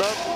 up.